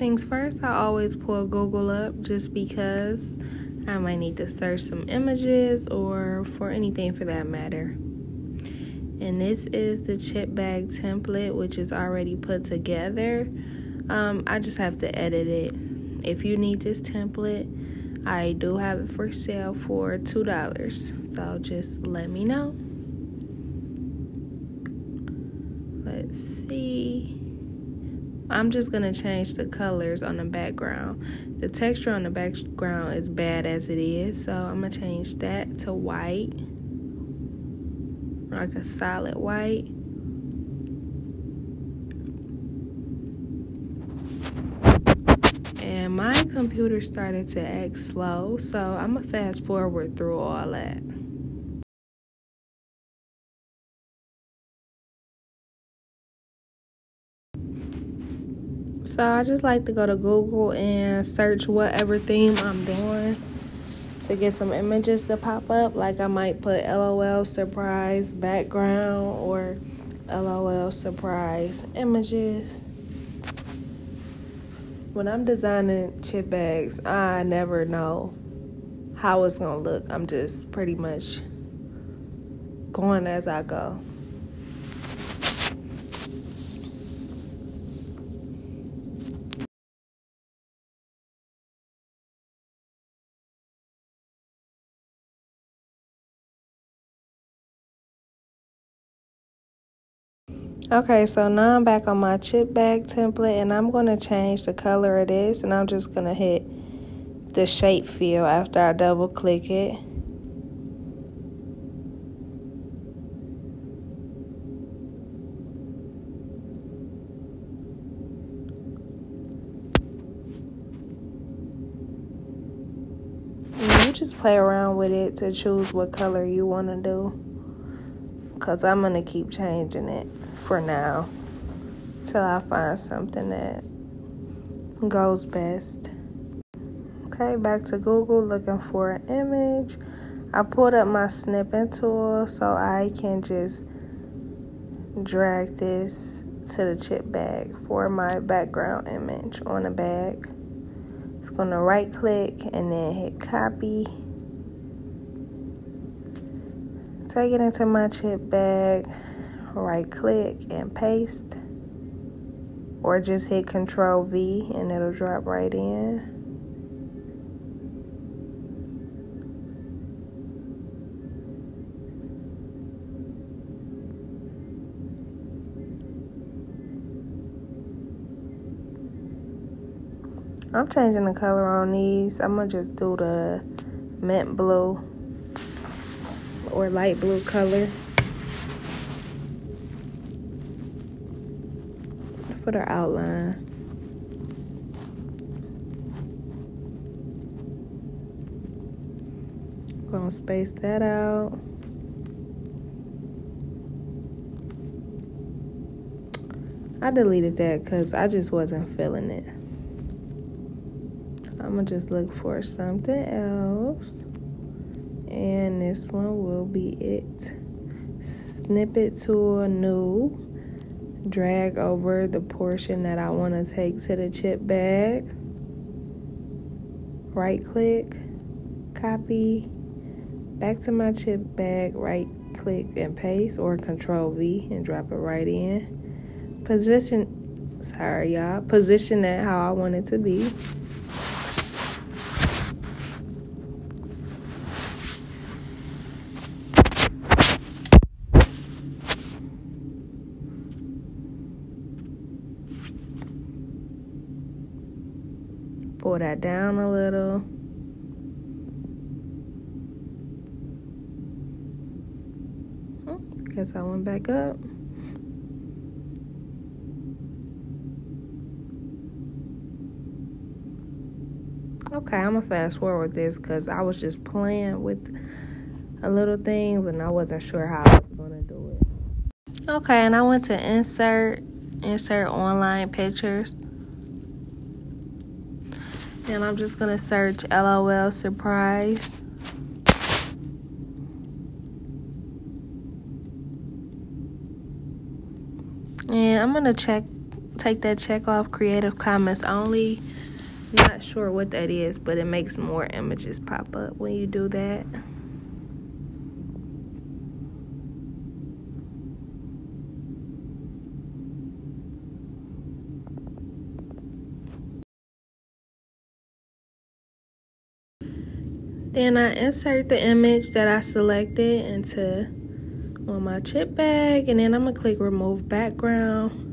Things first, I always pull Google up just because I might need to search some images or for anything for that matter. And this is the chip bag template, which is already put together. Um, I just have to edit it. If you need this template, I do have it for sale for $2. So just let me know. Let's see. I'm just going to change the colors on the background. The texture on the background is bad as it is, so I'm going to change that to white. Like a solid white. And my computer started to act slow, so I'm going to fast forward through all that. So I just like to go to Google and search whatever theme I'm doing to get some images to pop up. Like I might put LOL surprise background or LOL surprise images. When I'm designing chip bags, I never know how it's gonna look. I'm just pretty much going as I go. Okay, so now I'm back on my chip bag template and I'm going to change the color of this and I'm just going to hit the shape fill after I double click it. And you just play around with it to choose what color you want to do because I'm going to keep changing it for now till I find something that goes best. Okay, back to Google looking for an image. I pulled up my snipping tool so I can just drag this to the chip bag for my background image on the bag. It's going to right click and then hit copy. Take it into my chip bag right click and paste or just hit control V and it'll drop right in. I'm changing the color on these. I'm gonna just do the mint blue or light blue color. for the outline. Gonna space that out. I deleted that because I just wasn't feeling it. I'm gonna just look for something else. And this one will be it. Snippet a new drag over the portion that I want to take to the chip bag. Right click, copy, back to my chip bag, right click and paste or control V and drop it right in. Position, sorry y'all, position that how I want it to be. pull down a little. Hmm, guess I went back up. Okay, I'm gonna fast forward this because I was just playing with a little things and I wasn't sure how I was gonna do it. Okay, and I went to insert, insert online pictures. And I'm just going to search LOL surprise. And I'm going to check take that check off Creative Commons only. Not sure what that is, but it makes more images pop up when you do that. Then I insert the image that I selected into on my chip bag and then I'm gonna click remove background.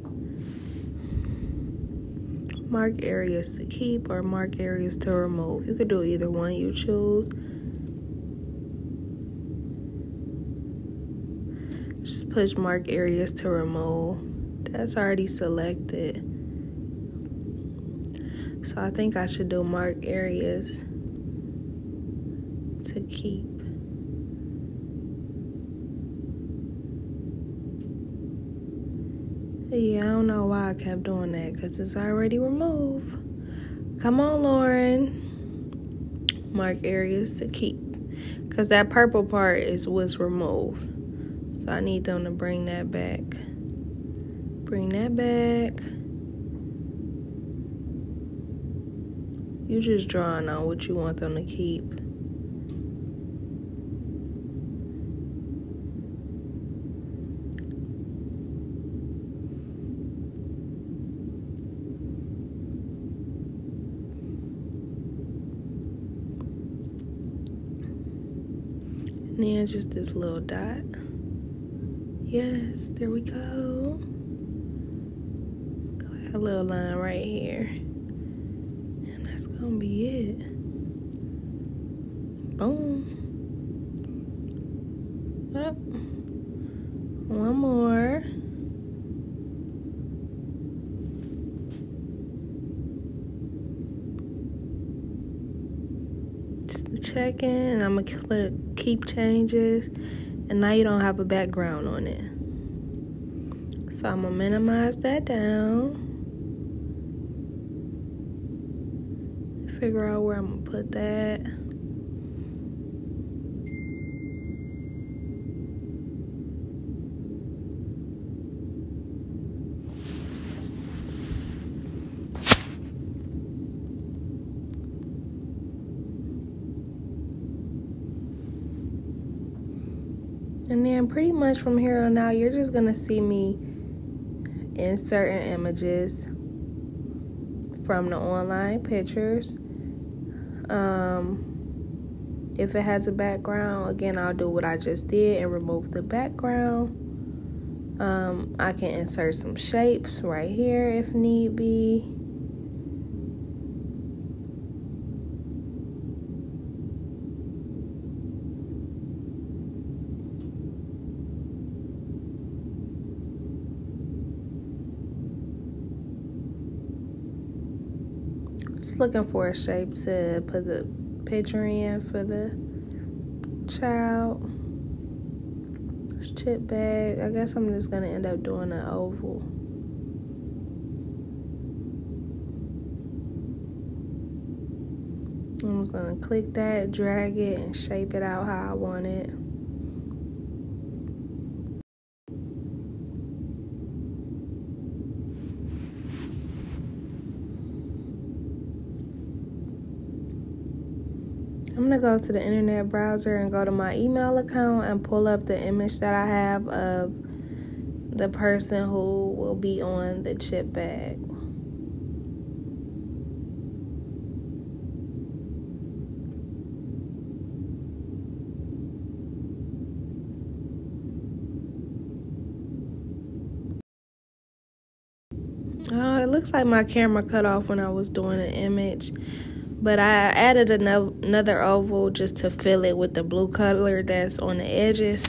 Mark areas to keep or mark areas to remove. You could do either one you choose. Just push mark areas to remove. That's already selected. So I think I should do mark areas to keep. Yeah, I don't know why I kept doing that because it's already removed. Come on, Lauren. Mark areas to keep. Because that purple part is what's removed. So I need them to bring that back. Bring that back. You're just drawing on what you want them to keep. Just this little dot. Yes, there we go. A little line right here. And that's gonna be it. Boom. Up. One more. Check in and I'm gonna click keep changes and now you don't have a background on it. So I'm gonna minimize that down. Figure out where I'm gonna put that. And pretty much from here on out, you're just gonna see me inserting images from the online pictures. Um, if it has a background, again, I'll do what I just did and remove the background. Um, I can insert some shapes right here if need be. Looking for a shape to put the picture in for the child. chip bag. I guess I'm just gonna end up doing an oval. I'm just gonna click that, drag it, and shape it out how I want it. I'm gonna go to the internet browser and go to my email account and pull up the image that I have of the person who will be on the chip bag. Uh, it looks like my camera cut off when I was doing an image but I added another oval just to fill it with the blue color that's on the edges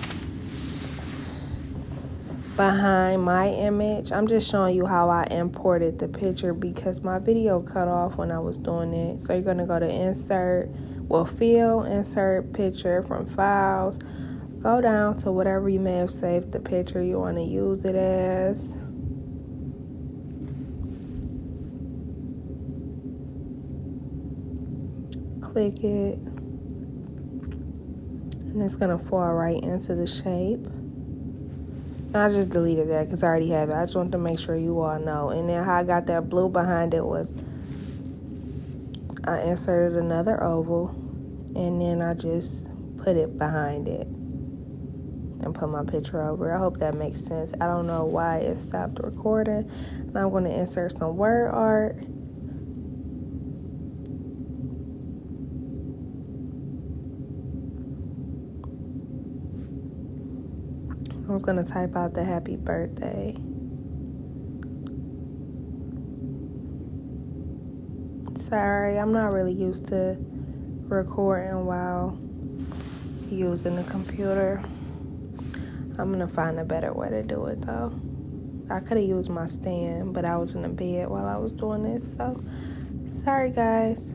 behind my image. I'm just showing you how I imported the picture because my video cut off when I was doing it. So you're going to go to insert, well, fill, insert picture from files. Go down to whatever you may have saved the picture you want to use it as. Click it and it's gonna fall right into the shape. I just deleted that because I already have it. I just want to make sure you all know. And then how I got that blue behind it was I inserted another oval and then I just put it behind it and put my picture over. I hope that makes sense. I don't know why it stopped recording. Now I'm going to insert some word art. I was going to type out the happy birthday. Sorry, I'm not really used to recording while using the computer. I'm gonna find a better way to do it though. I could have used my stand, but I was in the bed while I was doing this, so sorry guys.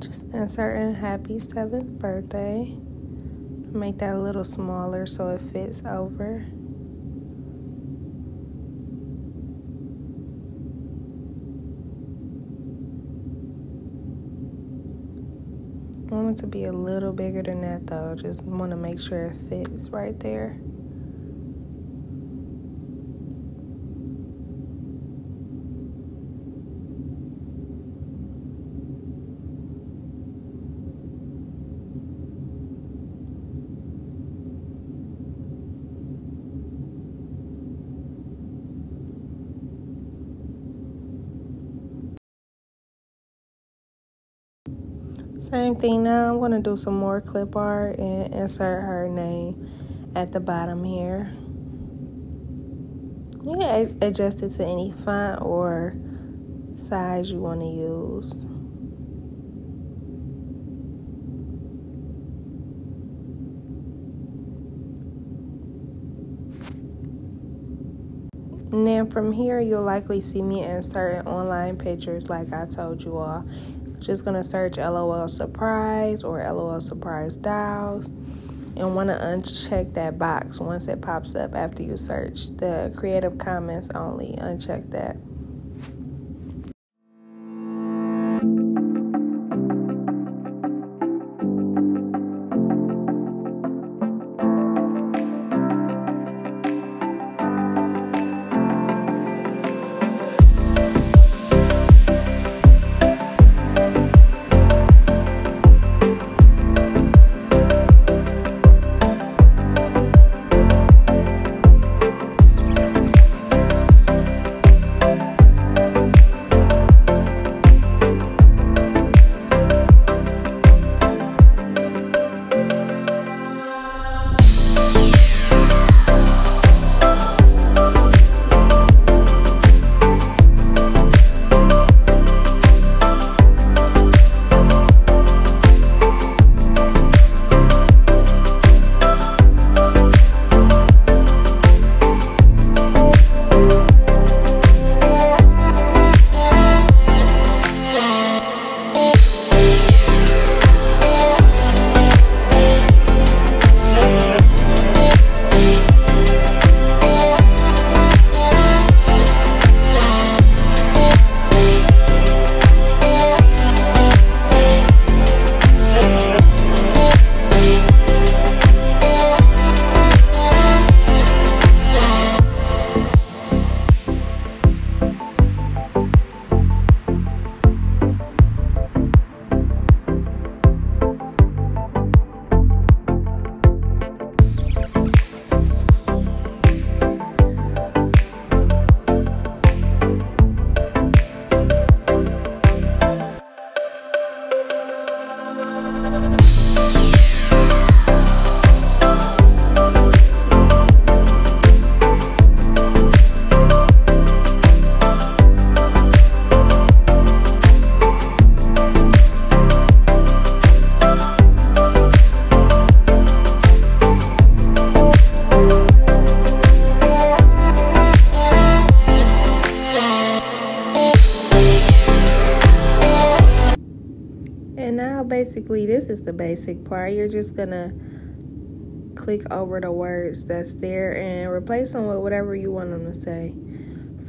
Just inserting happy seventh birthday. Make that a little smaller so it fits over. I want it to be a little bigger than that though. Just want to make sure it fits right there. Same thing now. I'm to do some more clip art and insert her name at the bottom here. Yeah, adjust it to any font or size you want to use. Then from here, you'll likely see me insert online pictures like I told you all. Just gonna search LOL Surprise or LOL Surprise Dolls and want to uncheck that box once it pops up after you search. The Creative Commons only, uncheck that. Basically, this is the basic part. You're just gonna click over the words that's there and replace them with whatever you want them to say.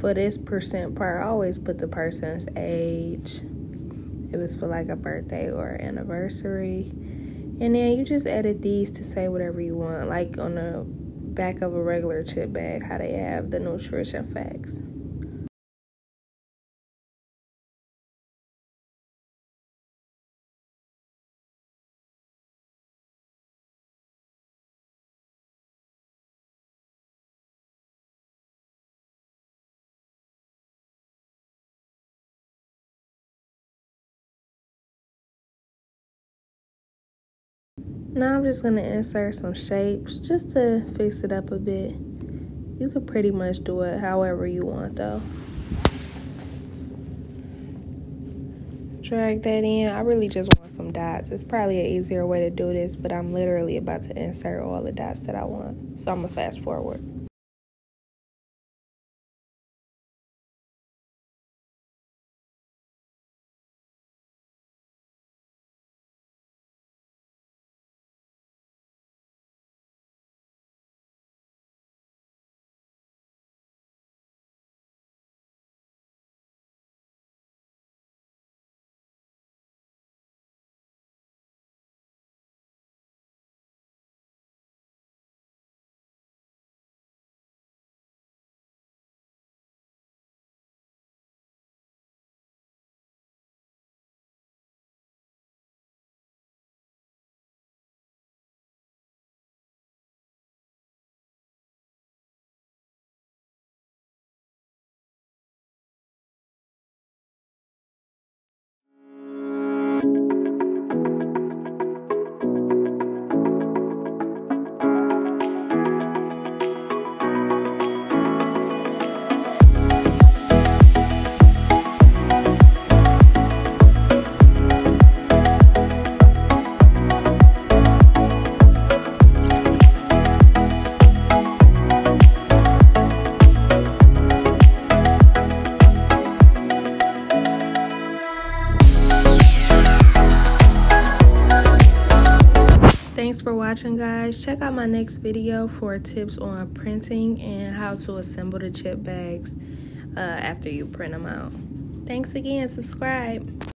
For this percent part, I always put the person's age. It was for like a birthday or anniversary. And then you just edit these to say whatever you want, like on the back of a regular chip bag, how they have the nutrition facts. Now I'm just going to insert some shapes just to fix it up a bit. You could pretty much do it however you want though. Drag that in. I really just want some dots. It's probably an easier way to do this, but I'm literally about to insert all the dots that I want. So I'm going to fast forward. Watching guys. Check out my next video for tips on printing and how to assemble the chip bags uh, after you print them out. Thanks again. Subscribe.